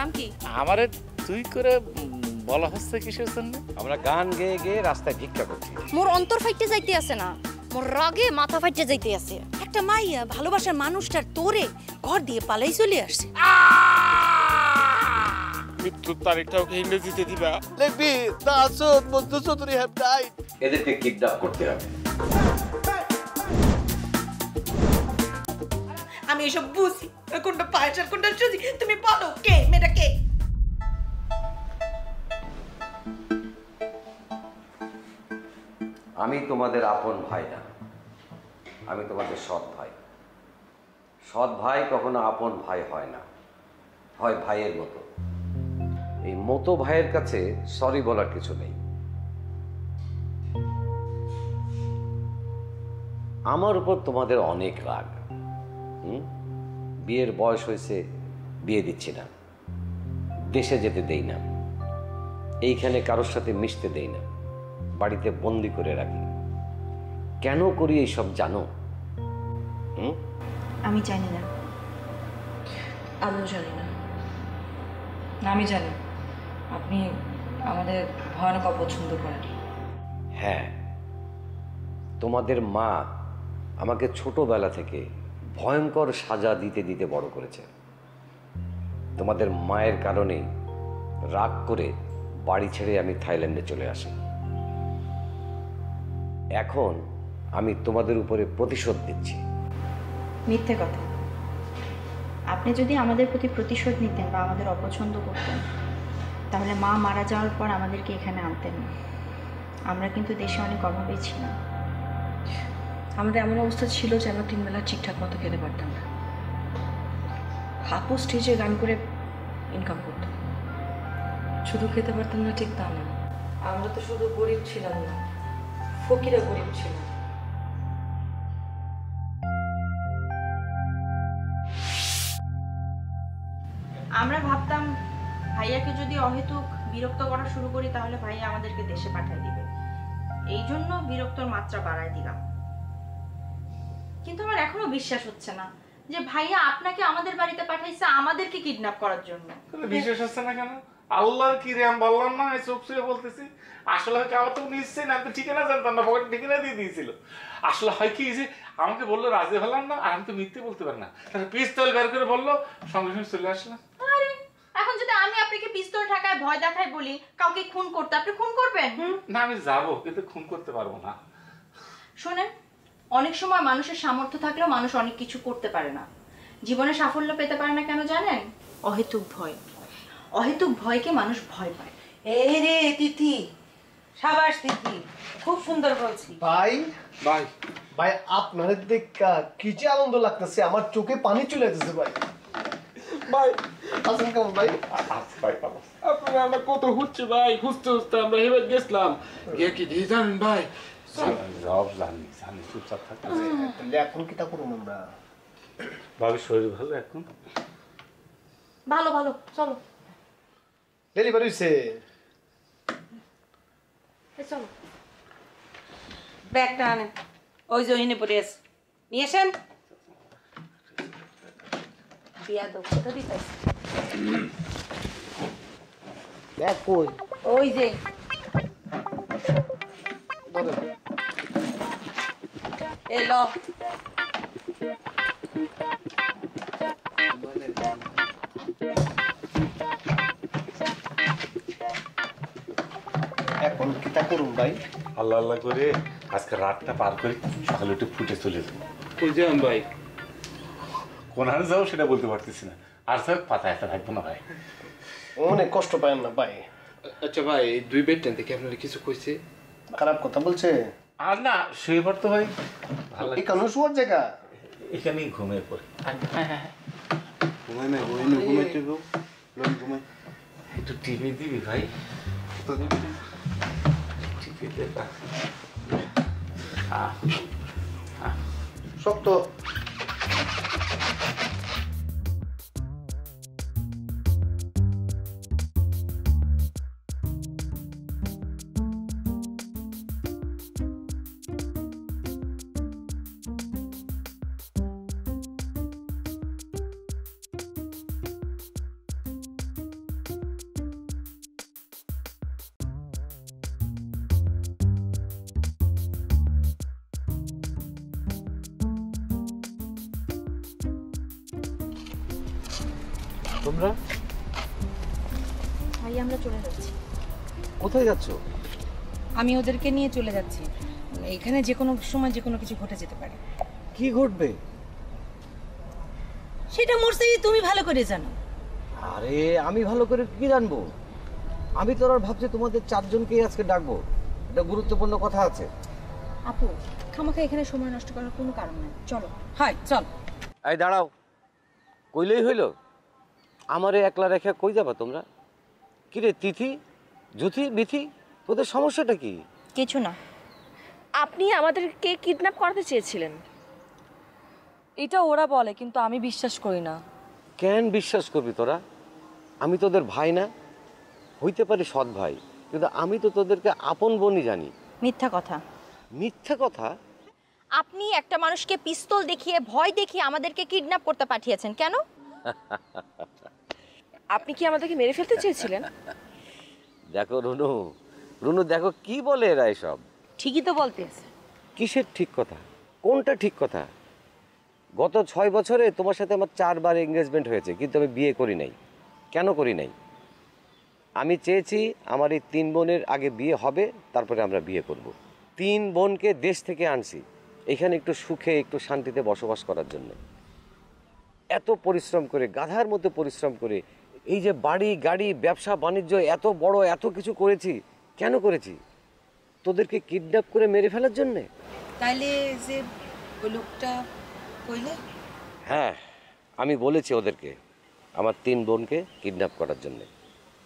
নাম কি? আমারে তুই করে বলা হচ্ছে কিসের জন্য? আমরা গান গেয়ে গেয়ে রাস্তায় ভিক্ষা করছি। মোর অন্তর ফাইটে যাইতে আছে না। মোর রাগে মাথা ফাইটে যাইতে আছে একটা মাইয়া ভালোবাসার মানুষটার তোরে ঘর দিয়ে পালাই চলে আসছে মৃত্যুর তারিখটাও ইংরেজিতে দিবা? দা চৌধুরী হ্যাভ ডাইড এদেরকে কিডন্যাপ করতে হবে। আমি এসব বুঝি। কোনটা পায়েস আর কোনটা সুজি? তুমি বলো, কে? মেয়েটা কে? আমি তোমাদের আপন ভাই না। আমি তোমাদের সৎ ভাই। সৎ ভাই কখনো আপন ভাই হয় না। হয় ভাইয়ের মতো। এই মতো ভাইয়ের কাছে সরি বলার কিছু নেই। আমার উপর তোমাদের অনেক রাগ। হুম? বিয়ের বয়স হয়েছে বিয়ে দিচ্ছি না। দেশে যেতে দেই না। এইখানে কারোর সাথে মিশতে দেই না। বাড়িতে বন্দি করে রাখি। কেন করি এইসব জানো? হুম? আমি জানি না। আমিও জানি না। না আমি জানি। আপনি আমাদের ভয়ানক অপছন্দ করেন। হ্যাঁ। তোমাদের মা আমাকে ছোটবেলা থেকে ভয়ঙ্কর সাজা দিতে দিতে বড় করেছে। তোমাদের মায়ের কারণেই রাগ করে বাড়ি ছেড়ে আমি থাইল্যান্ডে চলে আসি। এখন আমি তোমাদের উপরে প্রতিশোধ দিচ্ছি মিথ্যে কথা। আপনি যদি আমাদের প্রতি প্রতিশোধ নিতেন বা আমাদের অপছন্দ করতেন, তাহলে মা মারা যাওয়ার পর আমাদেরকে এখানে আনতেন। না আমরা কিন্তু দেশে অনেক অভাবেই ছিলাম। আমাদের এমন অবস্থা ছিল যে আমরা তিন বেলা ঠিকঠাক মতো খেতে পারতাম না। হাপো স্টেজে গান করে ইনকাম করতাম। শুধু খেতে পারতাম না, ঠিক তা না। আমরা তো শুধু গরিব ছিলাম না ফকিরা গরিব ছিলাম। আমরা ভাবতাম, ভাইয়াকে যদি অহেতুক বিরক্ত করা শুরু করি, তাহলে ভাইয়া আমাদেরকে দেশে পাঠিয়ে দিবে। এই জন্য বিরক্তর মাত্রা বাড়ায় দিলাম। কিন্তু আমার এখনও বিশ্বাস হচ্ছে না যে ভাইয়া আপনাকে আমাদের বাড়িতে পাঠাইছে আমাদেরকে কিডন্যাপ করার জন্য। বিশেষ হচ্ছে না কেন? আল্লাহর কি রে আমি বললাম না আমি চোখ ছুঁয়ে বলতেছি। আসলে হয় কি আমার তো নিশ্চয়ই না আমি তো ঠিকানা জানতাম না পকেটে ঠিকানা দিয়ে দিয়েছিল। আসলে হয় কি যে আমাকে বলল রাজি হলাম না আর আমি তো মিথ্যে বলতে পারি না। তারপর পিস্তল বের করে বলল সঙ্গে সঙ্গে চলে আসলাম। আরে এখন যদি আমি আপনাকে পিস্তল ঠাকায় ভয় দেখায় বলি কাউকে খুন করতে আপনি খুন করবেন? না আমি যাব কিন্তু খুন করতে পারব না। শোনেন অনেক সময় মানুষের সামর্থ্য থাকলেও মানুষ অনেক কিছু করতে পারে না। জীবনে সাফল্য পেতে পারে না কেন জানেন? অহেতুক ভয়। অহেতুক ভয়কে মানুষ ভয় পায়। এই রে তিথি সাবাস তিথি খুব সুন্দর বলছি। ভাই ভাই। ভাই আপনাদের দেখা কি যে আনন্দ লাগতেছে আমার চোখে পানি চলে যেতেছে ভাই। ভাই। আছেন কেমন ভাই? ভাই আপনারা আমরা কত হচ্ছে ভাই খুঁজতে খুঁজতে আমরা এবার গেছিলাম। গিয়ে কি দিয়ে জানেন ভাই চুপচাপ থাকতে তাহলে এখন কি তা করুন আমরা ভাবি শরীর ভালো এখন ভালো ভালো চলো ডেলিভারি হয়েছে চলো ব্যাগটা আনেন ওই যে ওইনে পড়ে আছে নিয়ে আসেন বিয়া দিতে ওই যে এই এখন কি তা করুন ভাই? আল্লাহ আল্লাহ করে আজকে রাতটা পার করে সকালে উঠে ফুটে চলে যাব। কই যান ভাই? যাব সেটা বলতে পারতেছি না। আর স্যার পাতা একটা থাকব না ভাই। অনেক কষ্ট পায় না ভাই। আচ্ছা ভাই দুই বেডটা দেখে আপনারা কিছু কইছে? খারাপ কথা বলছে? আর না শুয়ে পড়তো ভাই ভালো লাগে। এখানে শোয়ার জায়গা? এখানেই ঘুমিয়ে পড়ে। ঘুমাই না ঘুমাই না ঘুমাইতে গো লই ঘুমাই। একটু টিভি দিবি ভাই। তো টিভি দে। শক্ত। তোমরা? ভাই আমরা চলে যাচ্ছি। কোথায় যাচ্ছ? আমি ওদেরকে নিয়ে চলে যাচ্ছি। এখানে যে কোনো সময় যে কোনো কিছু ঘটে যেতে পারে। কি ঘটবে? সেটা মোরসে তুমি ভালো করে জানো। আরে আমি ভালো করে কি জানব? আমি তো আর ভাবছি তোমাদের চারজনকেই আজকে ডাকবো। এটা গুরুত্বপূর্ণ কথা আছে। আপু খামাখা এখানে সময় নষ্ট করার কোনো কারণ নেই। চলো। হয় চল। এই দাঁড়াও। কইলেই হইল? আমারে একলা রেখে কই যাবা তোমরা? কিরে তিথি? জুথি বিথি তোদের সমস্যাটা কি? কিছু না। আপনি আমাদেরকে কিডন্যাপ করাতে চেয়েছিলেন। এটা ওরা বলে কিন্তু আমি বিশ্বাস করি না। কেন বিশ্বাস করবি তোরা? আমি তোদের ভাই না। হইতে পারি সৎ ভাই কিন্তু আমি তো তোদেরকে আপন বোনই জানি। মিথ্যা কথা। মিথ্যা কথা? আপনি একটা মানুষকে পিস্তল দেখিয়ে ভয় দেখিয়ে আমাদেরকে কিডন্যাপ করতে পাঠিয়েছেন কেন? আপনি কি আমাদেরকে মেরে ফেলতে চেয়েছিলেন? দেখো রুনু রুনু দেখো কি বলে এরা এসব? ঠিকই তো বলতেছে। কিসের ঠিক কথা? কোনটা ঠিক কথা? গত ছয় বছরে তোমার সাথে আমার চারবার এঙ্গেজমেন্ট হয়েছে কিন্তু আমি বিয়ে করি নাই। কেন করি নাই? আমি চেয়েছি আমার এই তিন বোনের আগে বিয়ে হবে তারপরে আমরা বিয়ে করব। তিন বোনকে দেশ থেকে আনছি এখানে একটু সুখে একটু শান্তিতে বসবাস করার জন্য। এত পরিশ্রম করে গাধার মতো পরিশ্রম করে এই যে বাড়ি গাড়ি ব্যবসা বাণিজ্য এত বড় এত কিছু করেছি কেন করেছি? তোদেরকে কিডন্যাপ করে মেরে ফেলার জন্যে? তাইলে যে ওই লোকটা কইলে? হ্যাঁ আমি বলেছি ওদেরকে আমার তিন বোনকে কিডন্যাপ করার জন্য।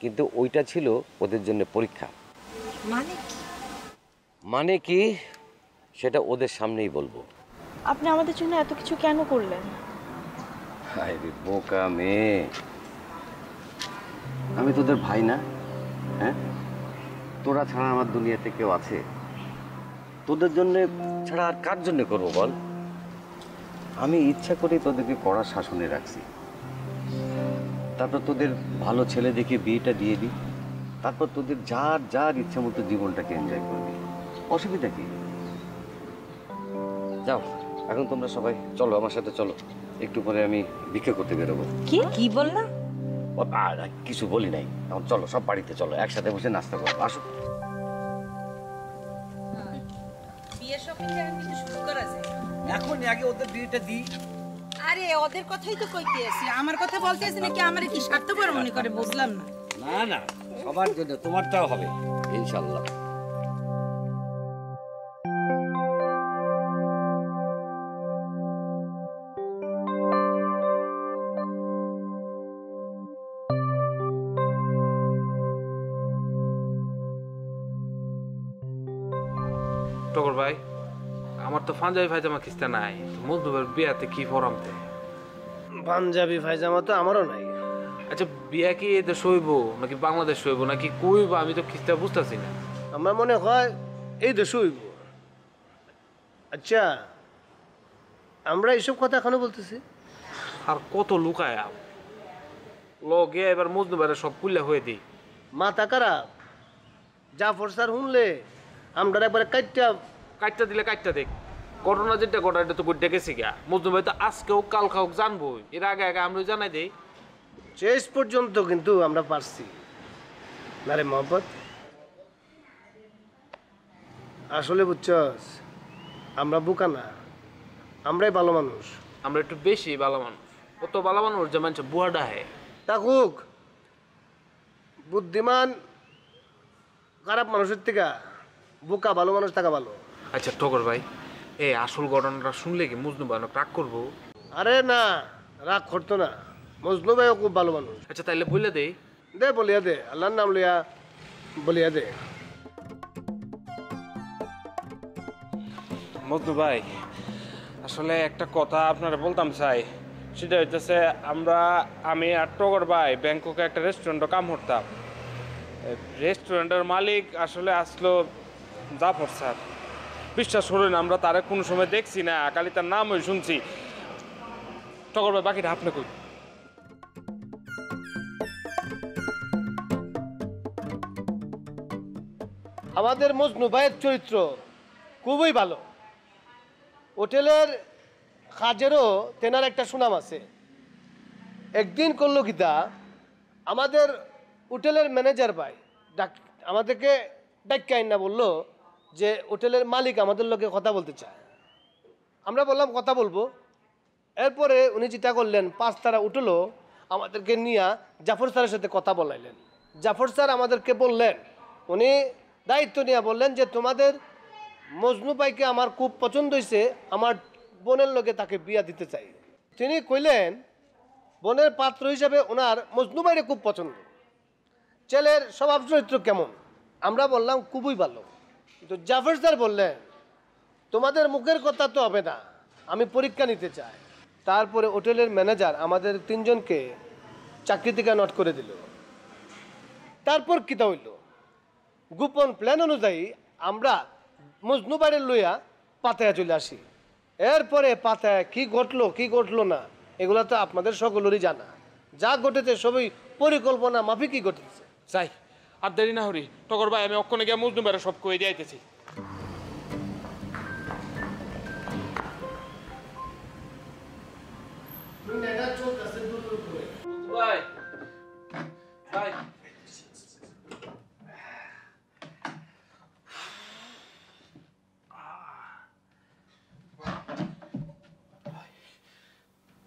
কিন্তু ওইটা ছিল ওদের জন্য পরীক্ষা। মানে কি? মানে কি? সেটা ওদের সামনেই বলব। আপনি আমাদের জন্য এত কিছু কেন করলেন? হায় রে বোকা মেয়ে। আমি তোদের ভাই না হ্যাঁ? তোরা ছাড়া আমার দুনিয়াতে কেউ আছে। তোদের জন্য ছাড়া আর কার জন্য করব বল? আমি ইচ্ছা করে তোদেরকে কড়া শাসনে রাখছি। তারপর তোদের ভালো ছেলে দেখে বিয়েটা দিয়ে দিই। তারপর তোদের যার যার ইচ্ছা মতো জীবনটাকে এনজয় করবি অসুবিধা কি? যাও, এখন তোমরা সবাই চলো, আমার সাথে চলো। একটু পরে আমি ভিক্ষা করতে বেরোবো। কি? কি বললা? আর আর কিছু বলি নাই। এখন চলো সব বাড়িতে চলো একসাথে বসে নাস্তা করব আসো। বিয়ের শপিং কিন্তু শুরু করা এখন আগে ওদের বিয়েটা দিই। আরে ওদের কথাই তো কইতে আছি আমার কথা বলতে আছি নাকি আমার কি স্বার্থপর মনে করে বুঝলাম না। না না সবার জন্য তোমারটাও হবে ইনশাল্লাহ। পাঞ্জাবি ফাইজামা কিস্তা নাই। মজনুবের বিয়াতে কি পরামতে পাঞ্জাবি ফাইজামা তো আমারও নাই। আচ্ছা বিয়া কি এতে শৈব নাকি বাংলাদেশ শৈব নাকি কইব? আমি তো কিস্তা বুঝতেছি না। আমার মনে হয় এই দেশ হইব আচ্ছা আমরা এইসব কথা এখনও বলতেছি। আর কত লুকায়। লগে এবার মজনুবের সব কুল্লা হয়ে দিই। মাথা খারাপ। জাফর স্যার শুনলে আমরা একবারে কাইটা কাটটা দিলে কাটটা দেখ ঘটনা যেটা ঘটা এটা তো গুড্ডে গেছে গিয়া। মজনু ভাই তো আজকে হোক কাল খাওক জানবই। এর আগে আগে আমরা জানাই দেই। শেষ পর্যন্ত কিন্তু আমরা পারছি। না রে মোহাম্মদ আসলে বুঝছস আমরা বোকা না। আমরাই ভালো মানুষ। আমরা একটু বেশি ভালো মানুষ। অত ভালো মানুষ যে মানুষ বুয়া ডাহে। থাকুক বুদ্ধিমান খারাপ মানুষের থেকে বোকা ভালো মানুষ থাকা ভালো। আচ্ছা টগর ভাই। এ আসল ঘটনাটা শুনলে কি মজনু ভাই অনেক রাগ করব? আরে না রাগ করতো না। মজনু ভাইও খুব ভালো মানুষ। আচ্ছা তাইলে বললে দে। দে বলিয়া দে। আল্লাহর নাম লইয়া বলিয়া দে। মজনু ভাই আসলে একটা কথা আপনারা বলতাম চাই। সেটা হইতেছে আমরা আমি আর টগর ভাই ব্যাংককে একটা রেস্টুরেন্টে কাম করতাম। রেস্টুরেন্টের মালিক আসলে আসলো জাফর স্যার। বিশ্বাস করুন, আমরা তারে কোনো সময় দেখছি না, খালি তার নামই শুনছি। টগর ভাই, বাকিটা আপনি কই? আমাদের মজনু ভাইয়ের চরিত্র খুবই ভালো। হোটেলের কাজেরও তেনার একটা সুনাম আছে। একদিন করল গীতা আমাদের হোটেলের ম্যানেজার ভাই, ডাক আমাদেরকে ডাক্কাইন না বলল যে হোটেলের মালিক আমাদের লোকে কথা বলতে চায়। আমরা বললাম, কথা বলব। এরপরে উনি যেটা করলেন, পাঁচ তারা উঠল, আমাদেরকে নিয়ে জাফর স্যারের সাথে কথা বলাইলেন। জাফর স্যার আমাদেরকে বললেন, উনি দায়িত্ব নিয়ে বললেন যে, তোমাদের মজনু ভাইকে আমার খুব পছন্দ হয়েছে আমার বোনের লোকে তাকে বিয়া দিতে চাই। তিনি কইলেন, বোনের পাত্র হিসাবে ওনার মজনু ভাইরে খুব পছন্দ। ছেলের স্বভাব চরিত্র কেমন? আমরা বললাম, খুবই ভালো। তো জাফর স্যার বললেন তোমাদের মুখের কথা তো হবে না, আমি পরীক্ষা নিতে চাই। তারপরে হোটেলের ম্যানেজার আমাদের তিনজনকে চাকরি থেকে নট করে দিল। তারপর কিতা হইল? গোপন প্ল্যান অনুযায়ী আমরা মজনুবাড়ির লইয়া পাতায় চলে আসি। এরপরে পাতায় কি ঘটলো কি ঘটলো না, এগুলো তো আপনাদের সকলেরই জানা। যা ঘটেছে সবই পরিকল্পনা মাফিকই ঘটেছে। যাই আর দেরি না হরি টগর ভাই আমি অক্ষণে গিয়ে মজনু বেড়া সব কয়ে দিয়েছি ভাই ভাই।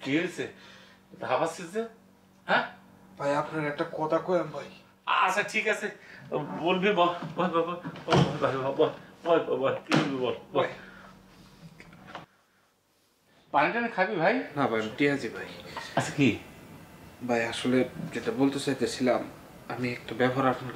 কি হয়েছে? ভাবাচ্ছিস যে হ্যাঁ? ভাই আপনার একটা কথা কয়াম ভাই। আচ্ছা ঠিক আছে বলবি বল পানি টানি খাবি ভাই ঠিক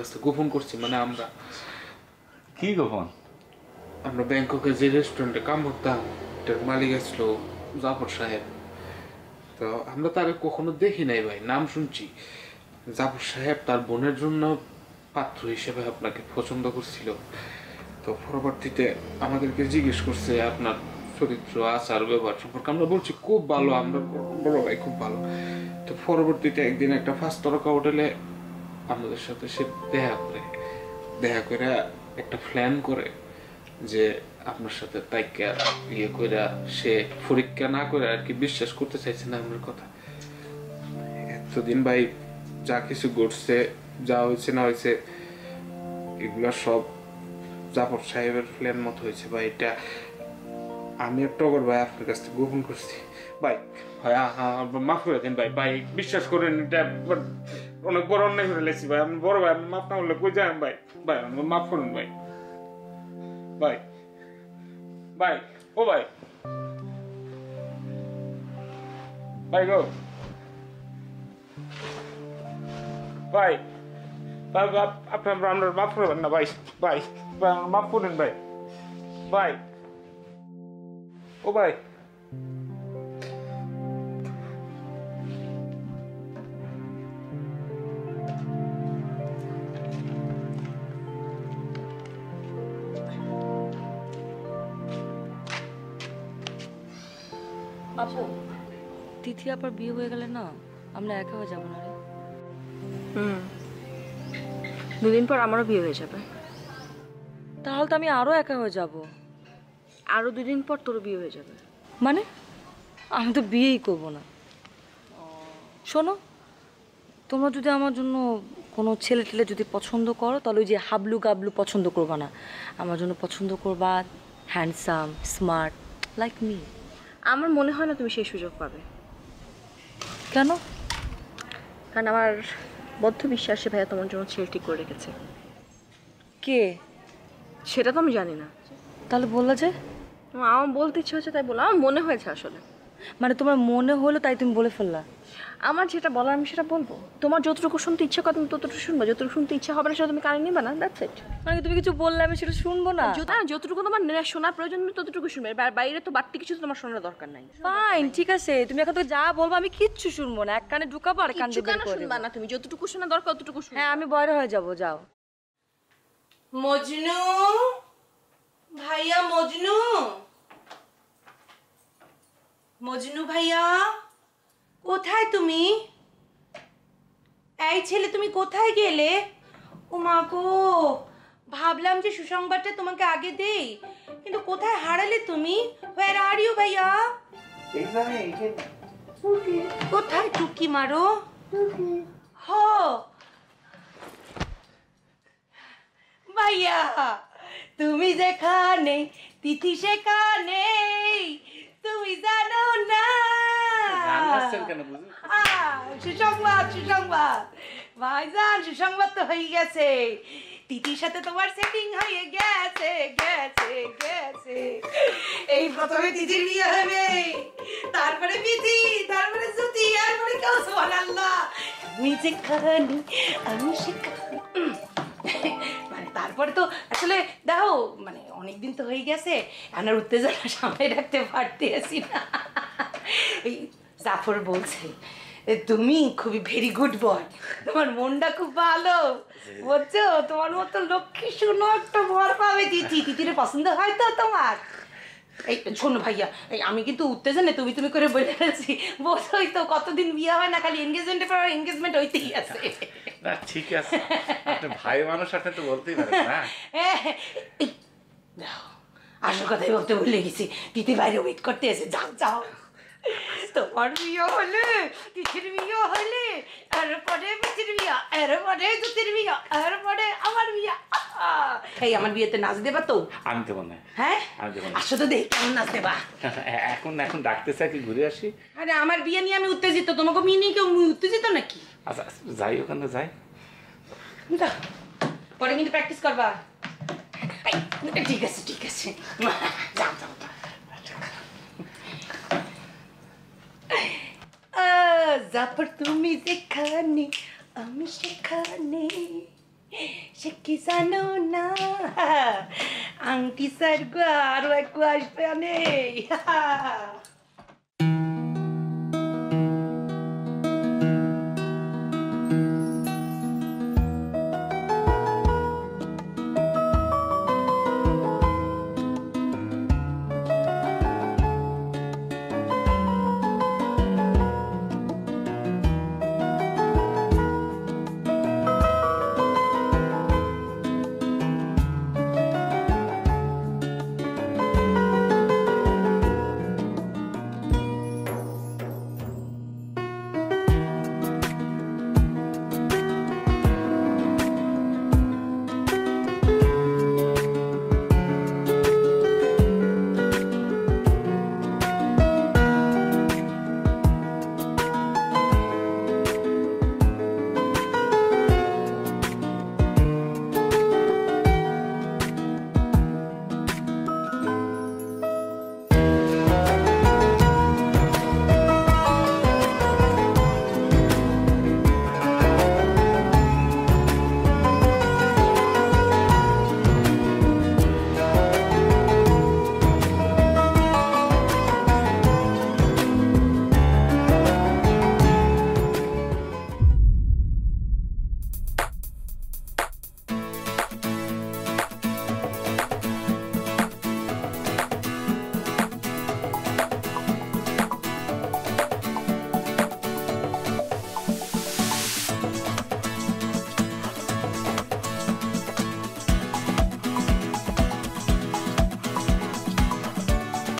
আছে গোপন করছি মানে আমরা কি গোপন আমরা যে রেস্টুরেন্টে কাম করতাম মালিক জাফর সাহেব তো আমরা তার কখনো দেখি নাই ভাই নাম শুনছি জাফর সাহেব তার বোনের জন্য পাত্র হিসেবে আপনাকে পছন্দ করছিল। তো পরবর্তীতে আমাদেরকে জিজ্ঞেস করছে আপনার চরিত্র, আচার, ব্যবহার সম্পর্কে। আমরা বলছি, খুব ভালো, আমরা বড় ভাই খুব ভালো। তো পরবর্তীতে একদিন একটা ফার্স্ট তরকা হোটেলে আমাদের সাথে সে দেখা করে। দেখা করে একটা প্ল্যান করে যে আপনার সাথে তাইকা ইয়ে কইরা সে পরীক্ষা না করে আর কি বিশ্বাস করতে চাইছে না আমার কথা। এতদিন ভাই যা কিছু ঘটছে, যা হয়েছে না হয়েছে, এগুলো সব জাফর সাহেবের প্ল্যান মতো হয়েছে ভাই। এটা আমি টগর ভাই আপনার কাছ থেকে গোপন করছি। ভাই ভাই মাফ করে দিন ভাই। ভাই, বিশ্বাস করেন, এটা অনেক বড় অন্যায় করে লেছি ভাই। আমি বড় ভাই মাফ না করলে কই যান ভাই? ভাই মাফ করুন ভাই। ভাই ভাই, ও ভাই। ভাই গো। ভাই ভাই আপ- আপনার আপনার মাফ করবেন না ভাই ভাই মাফ করুন ভাই ভাই ও ভাই আপু তিথি আবার বিয়ে হয়ে গেলে না? আমরা একা যাব না রে। হুম। দুদিন পর আমারও বিয়ে হয়ে যাবে। তাহলে তো আমি আরও একা হয়ে যাব। আরও দুদিন পর তোরও বিয়ে হয়ে যাবে। মানে? আমি তো বিয়েই করব না। শোনো তোমরা যদি আমার জন্য কোনো ছেলে টেলে যদি পছন্দ করো তাহলে ওই যে হাবলু গাবলু পছন্দ করবা না। আমার জন্য পছন্দ করবা হ্যান্ডসাম স্মার্ট লাইক মি আমার মনে হয় না তুমি সেই সুযোগ পাবে। কেন? কারণ আমার বদ্ধ বিশ্বাসে ভাইয়া তোমার জন্য ছেলে ঠিক করে রেখেছে। কে? সেটা তো আমি জানি না। তাহলে বলল যে? আমার বলতে ইচ্ছে হচ্ছে তাই বললাম আমার মনে হয়েছে আসলে। মানে তোমার মনে হলো তাই তুমি বলে ফেললা? আমার যেটা বলার আমি সেটা বলব। তোমার যতটুকু শুনতে ইচ্ছা করে তুমি ততটুকু শুনব। যতটুকু শুনতে ইচ্ছা হবে না সেটা তুমি কানে নিবে না দ্যাটস ইট মানে তুমি কিছু বললে আমি সেটা শুনব না? যতটুকু তোমার শোনার প্রয়োজন তুমি ততটুকু শুনবে। বাইরে তো বাড়তি কিছু তোমার শোনার দরকার নাই। ফাইন ঠিক আছে। তুমি এখন থেকে যা বলব আমি কিচ্ছু শুনব না। এক কানে ঢুকাবো আর কান বের শুনবা না তুমি। যতটুকু শোনা দরকার ততটুকু শুনবে। হ্যাঁ আমি বয়রা হয়ে যাব যাও। মজনু? ভাইয়া মজনু? মজনু ভাইয়া? কোথায় তুমি? এই ছেলে তুমি কোথায় গেলে? ও মা গো ভাবলাম যে সুসংবাদটা তোমাকে আগে দেই কিন্তু কোথায় হারালে তুমি? হোয়ার আর ইউ ভাইয়া? কোথায় টুকি মারো? হ। ভাইয়া তুমি যেখানে তিথি সেখানে তুমি জানো না সুসংবাদ সুসংবাদ ভাইজান সুসংবাদ তো হয়ে গেছে তিতির সাথে তোমার সেটিং হয়ে গেছে গেছে গেছে এই প্রথমে তিতির বিয়ে হবে তারপরে বিধি তারপরে তারপরে কেউ আমি যেখানে আমি সেখানে মানে তারপরে তো আসলে দেখো মানে অনেকদিন তো হয়ে গেছে। আমার উত্তেজনা সামনে রাখতে পারতে পারতেছি না। এই জাফর বলছে তুমি খুবই ভেরি গুড বয় তোমার মনটা খুব ভালো বুঝছ তোমার মতো লক্ষ্মী শুনো একটা বর পাবে তিথি তিতিরে পছন্দ হয় তো তোমার? এই শোনো ভাইয়া এই আমি কিন্তু উত্তেজনে তুমি তুমি করে বলে ফেলছি বোঝোই তো কতদিন বিয়ে হয় না খালি এনগেজমেন্টের পর এনগেজমেন্ট হইতেই আছে। না ঠিক আছে আপনি ভাই মানুষ আপনি তো বলতেই পারেন না? আসল কথাই বলতে ভুলে গেছি দিদি বাইরে ওয়েট করতে এসে যাও যাও। তোমার বিয়ে হলে তিথির বিয়ে হলে এরপরে মিথির বিয়ে এরপরে দুতির বিয়ে এরপরে আমার বিয়ে! এই আমার বিয়েতে নাচ দেবা তো? আমি দেবো না। হ্যাঁ? আমি দেবো না। আসো তো দেখি কেমন নাচ দেবা। এখন এখন ডাকতে চাই কি ঘুরে আসি। আরে আমার বিয়ে নিয়ে আমি উত্তেজিত তোমাকে মেয়ে নিয়ে কেউ উত্তেজিত নাকি? আচ্ছা যাই ওখানে যাই। পরে কিন্তু প্র্যাকটিস করবা। ঠিক আছে ঠিক আছে। যাও যাও যাও। আহ, জাফর তুমি যেখানে আমি সেখানে সে কি জানো না আংটি স্যার গো আরও একটু আসবে অনেক